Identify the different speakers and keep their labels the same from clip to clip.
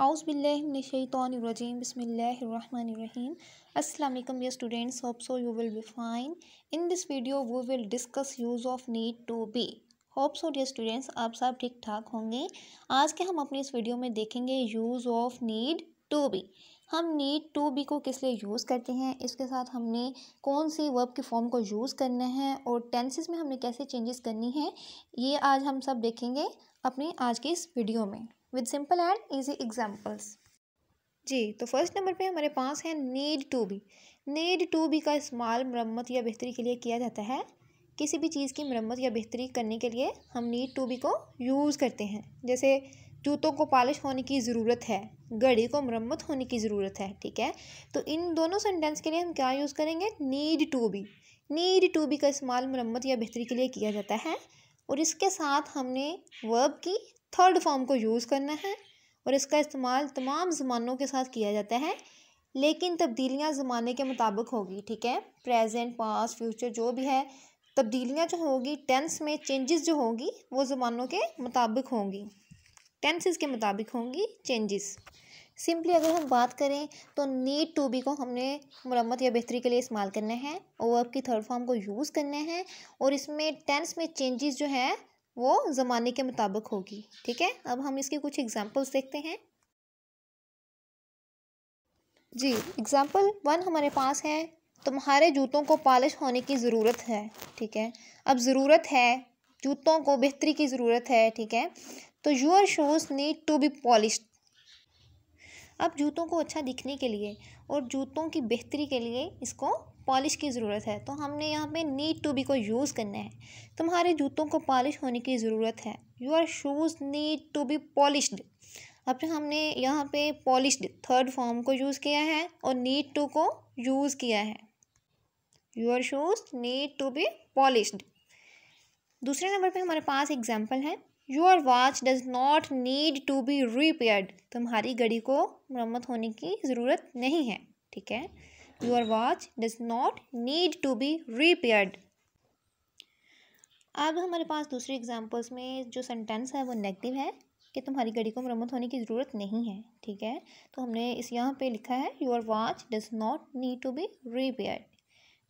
Speaker 1: आउज़बिल्लिशन बसमीम अल्लाम य students hope you will be fine in this video we will discuss use of need to be hope so dear students आप सब ठीक ठाक होंगे? आज के हम अपने इस वीडियो में देखेंगे use of need to be हम नीड टू बी को किस लिए यूज़ करते हैं, इसके साथ हमने कौन सी वर्ब के फॉर्म को यूज़ करना है और टेंसेस में हमने कैसे चेंजेस करनी है, ये आज हम सब देखेंगे अपने आज के इस वीडियो में with simple and easy examples जी तो फ़र्स्ट नंबर पे हमारे पास है need to be need to be का इस्तेमाल मरम्मत या बेहतरी के लिए किया जाता है। किसी भी चीज़ की मरम्मत या बेहतरी करने के लिए हम नीड टू बी को यूज़ करते हैं। जैसे जूतों को पॉलिश होने की ज़रूरत है, घड़ी को मरम्मत होने की ज़रूरत है, ठीक है? तो इन दोनों सेंटेंस के लिए हम क्या यूज़ करेंगे? Need to be need to be का इस्तेमाल मरम्मत या बेहतरी के लिए किया जाता है और इसके साथ हमने वर्ब की थर्ड फॉर्म को यूज़ करना है और इसका इस्तेमाल तमाम ज़मानों के साथ किया जाता है, लेकिन तब्दीलियाँ ज़माने के मुताबिक होगी, ठीक है? प्रेजेंट पास फ्यूचर जो भी है, तब्दीलियाँ जो होगी टेंस में चेंजेस जो होंगी, वो ज़मानों के मुताबिक होंगी। टेंसेस के मुताबिक होंगी चेंजेस सिंपली अगर हम बात करें तो नीड टू बी को हमने मरम्मत या बेहतरी के लिए इस्तेमाल करना है और वर्ब की थर्ड फॉर्म को यूज़ करना है, और इसमें टेंस में चेंजेस जो है, वो ज़माने के मुताबिक होगी. ठीक है? अब हम इसके कुछ एग्जांपल्स देखते हैं. जी एग्ज़ाम्पल वन हमारे पास है, तुम्हारे जूतों को पॉलिश होने की ज़रूरत है. ठीक है? अब ज़रूरत है, जूतों को बेहतरी की ज़रूरत है, ठीक है? तो your shoes need to be polish अब जूतों को अच्छा दिखने के लिए और जूतों की बेहतरी के लिए इसको पॉलिश की ज़रूरत है। तो हमने यहाँ पे नीड टू बी को यूज़ करना है। तुम्हारे जूतों को पॉलिश होने की ज़रूरत है। Your shoes need to be polished अब जो हमने यहाँ पे पॉलिश्ड थर्ड फॉर्म को यूज़ किया है और नीड टू को यूज़ किया है। Your shoes need to be polished दूसरे नंबर पे हमारे पास एग्ज़ाम्पल है। Your watch does not need to be repaired तुम्हारी घड़ी को मरम्मत होने की ज़रूरत नहीं है, ठीक है? Your watch does not need to be repaired अब हमारे पास दूसरे एग्जाम्पल्स में जो सेंटेंस है वो नेगेटिव है, कि तुम्हारी घड़ी को मरम्मत होने की ज़रूरत नहीं है, ठीक है? तो हमने इस यहाँ पे लिखा है your watch does not need to be repaired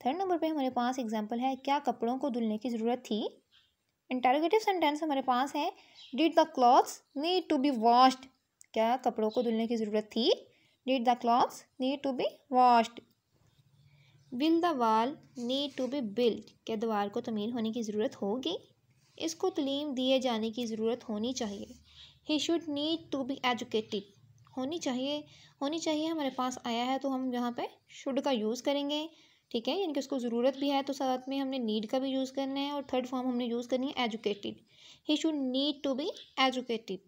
Speaker 1: third number पे हमारे पास एग्ज़ाम्पल है, क्या कपड़ों को धुलने की ज़रूरत थी? इंटरोगेटिव सेंटेंस हमारे पास है did the clothes need to be washed क्या कपड़ों को धुलने की ज़रूरत थी? Did the clothes need to be washed will the wall need to be build क्या दीवार को तमीर होने की ज़रूरत होगी? इसको तलीम दिए जाने की ज़रूरत होनी चाहिए। He should need to be educated होनी चाहिए होनी चाहिए हमारे पास आया है तो हम यहाँ पे शुड का यूज़ करेंगे। ठीक है, यानी कि उसको ज़रूरत भी है तो साथ में हमने नीड का भी यूज़ करना है और थर्ड फॉर्म हमने यूज़ करनी है educated he should need to be educated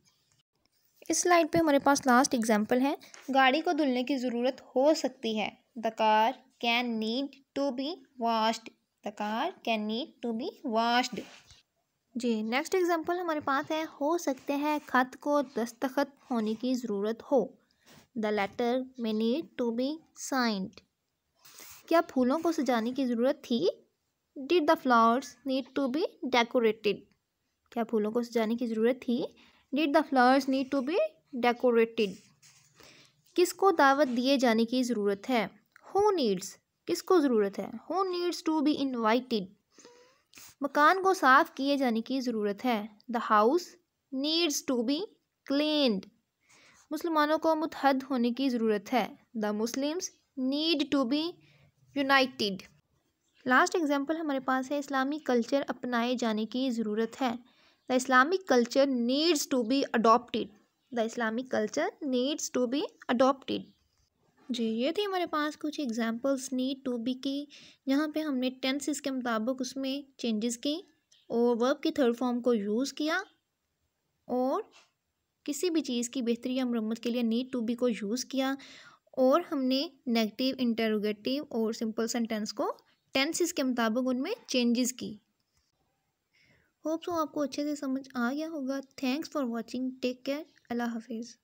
Speaker 1: इस स्लाइड पे हमारे पास लास्ट एग्जांपल है। गाड़ी को धुलने की ज़रूरत हो सकती है। The car can need to be washed the car can need to be washed ji next example हमारे पास है। हो सकते हैं खत को दस्तखत होने की ज़रूरत हो। The letter may need to be signed क्या फूलों को सजाने की ज़रूरत थी? Did the flowers need to be decorated क्या फूलों को सजाने की ज़रूरत थी? Did the flowers need to be decorated किसको दावत दिए जाने की ज़रूरत है? हु नीड्स किसको ज़रूरत है? Who needs to be invited मकान को साफ़ किए जाने की ज़रूरत है। The house needs to be cleaned मुसलमानों को मुतहद होने की ज़रूरत है। The Muslims need to be united. Last example हमारे पास है, इस्लामी कल्चर अपनाए जाने की ज़रूरत है। The Islamic culture needs to be adopted. The Islamic culture needs to be adopted. जी, ये थी हमारे पास कुछ एग्जांपल्स नीड टू बी की यहाँ पे हमने टेंसेस के मुताबिक उसमें चेंजेस की और वर्ब की थर्ड फॉर्म को यूज़ किया और किसी भी चीज़ की बेहतरी या मरम्मत के लिए नीड टू बी को यूज़ किया और हमने नेगेटिव इंटरोगेटिव और सिंपल सेंटेंस को टेंसेस के मुताबिक उनमें चेंजेस की। होप्स सो आपको अच्छे से समझ आ गया होगा। Thanks for watching take care अल्लाह हाफिज़।